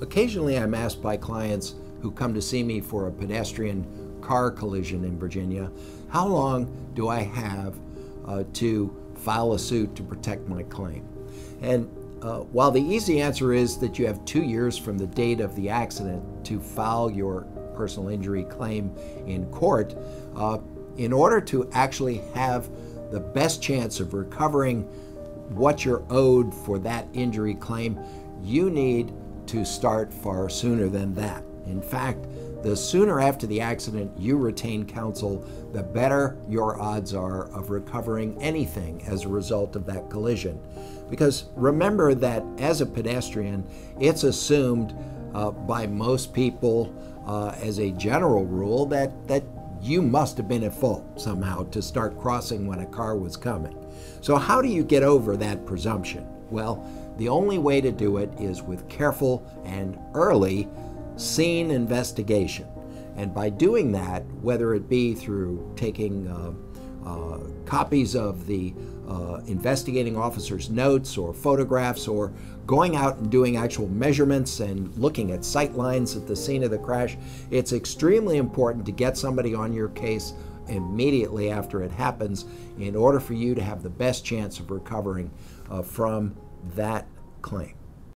Occasionally, I'm asked by clients who come to see me for a pedestrian car collision in Virginia, how long do I have uh, to file a suit to protect my claim? And uh, while the easy answer is that you have two years from the date of the accident to file your personal injury claim in court, uh, in order to actually have the best chance of recovering what you're owed for that injury claim, you need to start far sooner than that. In fact, the sooner after the accident you retain counsel, the better your odds are of recovering anything as a result of that collision. Because remember that as a pedestrian, it's assumed uh, by most people uh, as a general rule that, that you must have been at fault somehow to start crossing when a car was coming. So, how do you get over that presumption? Well, the only way to do it is with careful and early scene investigation. And by doing that, whether it be through taking uh, uh, copies of the uh, investigating officer's notes or photographs, or going out and doing actual measurements and looking at sight lines at the scene of the crash, it's extremely important to get somebody on your case immediately after it happens in order for you to have the best chance of recovering uh, from that claim.